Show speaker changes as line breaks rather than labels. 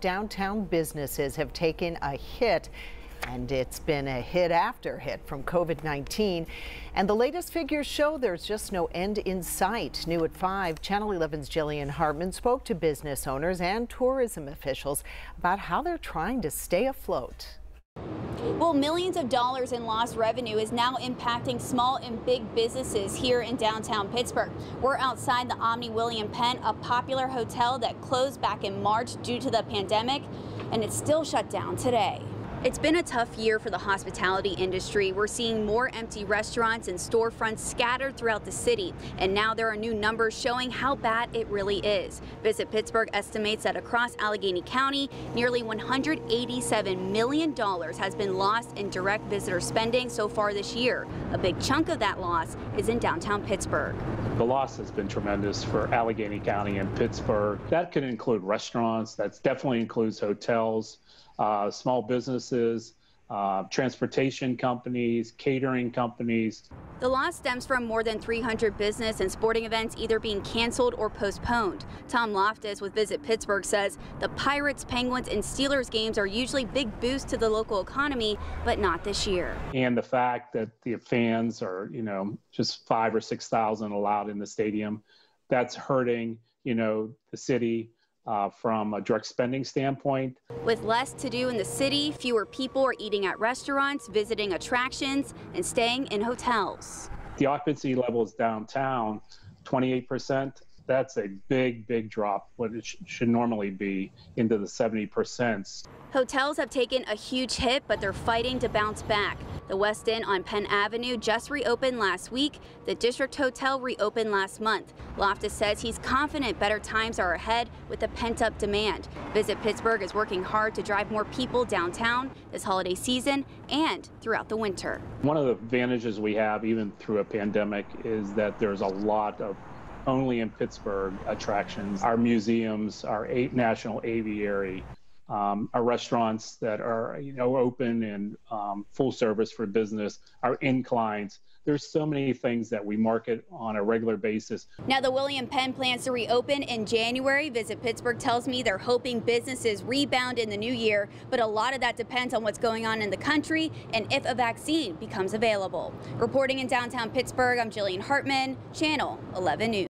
Downtown businesses have taken a hit and it's been a hit after hit from COVID-19. And the latest figures show there's just no end in sight. New at 5, Channel 11's Jillian Hartman spoke to business owners and tourism officials about how they're trying to stay afloat.
Well, millions of dollars in lost revenue is now impacting small and big businesses here in downtown Pittsburgh. We're outside the Omni William Penn, a popular hotel that closed back in March due to the pandemic, and it's still shut down today. It's been a tough year for the hospitality industry. We're seeing more empty restaurants and storefronts scattered throughout the city. And now there are new numbers showing how bad it really is. Visit Pittsburgh estimates that across Allegheny County, nearly $187 million has been lost in direct visitor spending so far this year. A big chunk of that loss is in downtown Pittsburgh.
The loss has been tremendous for Allegheny County and Pittsburgh. That could include restaurants, that definitely includes hotels, uh, small businesses, uh, transportation companies, catering companies.
The loss stems from more than 300 business and sporting events either being canceled or postponed. Tom Loftus with Visit Pittsburgh says the Pirates, Penguins, and Steelers games are usually big boosts to the local economy, but not this year.
And the fact that the fans are, you know, just five or 6,000 allowed in the stadium, that's hurting, you know, the city uh, from a direct spending standpoint.
With less to do in the city, fewer people are eating at restaurants, visiting attractions, and staying in hotels.
The occupancy levels downtown, 28%. That's a big, big drop, what it sh should normally be into the 70%.
Hotels have taken a huge hit, but they're fighting to bounce back. The Westin on Penn Avenue just reopened last week. The Distrikt Hotel reopened last month. Loftus says he's confident better times are ahead with the pent-up demand. Visit Pittsburgh is working hard to drive more people downtown this holiday season and throughout the winter.
One of the advantages we have, even through a pandemic, is that there's a lot of only in Pittsburgh attractions. Our museums, our eight national aviary, um, our restaurants that are you know open and um, full service for business, our inclines. There's so many things that we market on a regular basis.
Now the William Penn plans to reopen in January. Visit Pittsburgh tells me they're hoping businesses rebound in the new year, but a lot of that depends on what's going on in the country and if a vaccine becomes available. Reporting in downtown Pittsburgh, I'm Jillian Hartman, Channel 11 News.